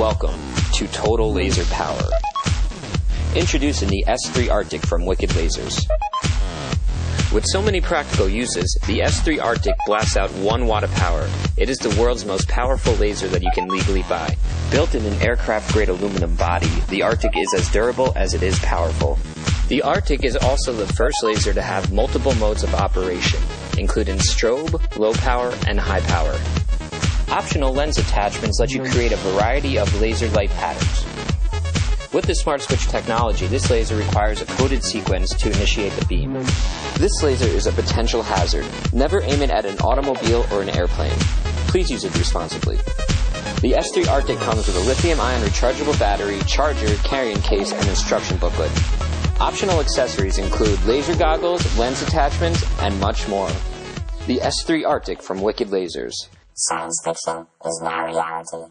Welcome to Total Laser Power. Introducing the S3 Arctic from Wicked Lasers. With so many practical uses, the S3 Arctic blasts out 1 watt of power. It is the world's most powerful laser that you can legally buy. Built in an aircraft grade aluminum body, the Arctic is as durable as it is powerful. The Arctic is also the first laser to have multiple modes of operation, including strobe, low power, and high power. Optional lens attachments let you create a variety of laser light patterns. With the Smart Switch technology, this laser requires a coded sequence to initiate the beam. This laser is a potential hazard. Never aim it at an automobile or an airplane. Please use it responsibly. The S3 Arctic comes with a lithium ion rechargeable battery, charger, carrying case, and instruction booklet. Optional accessories include laser goggles, lens attachments, and much more. The S3 Arctic from Wicked Lasers. Science fiction is now reality.